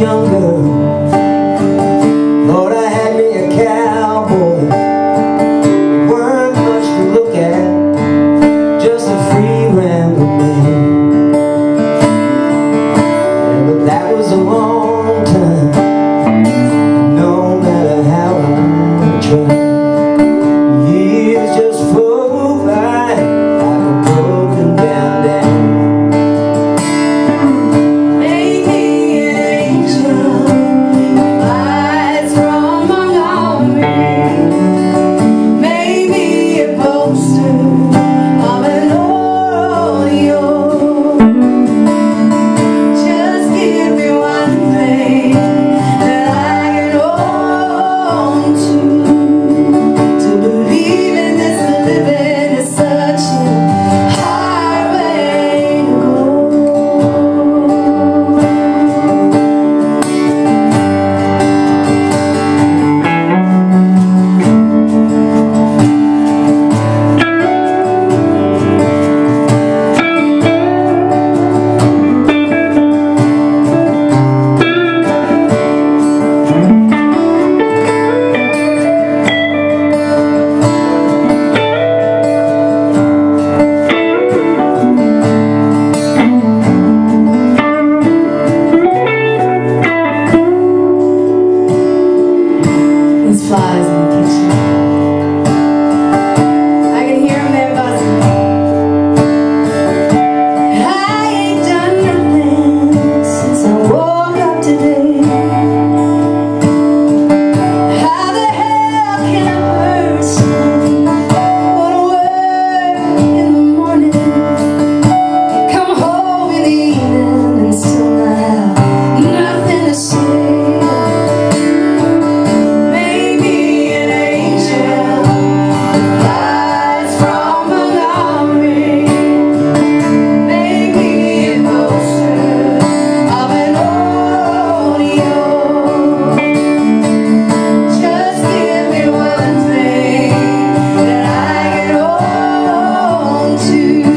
young Lord, I had me a cowboy. Weren't much to look at. Just a free to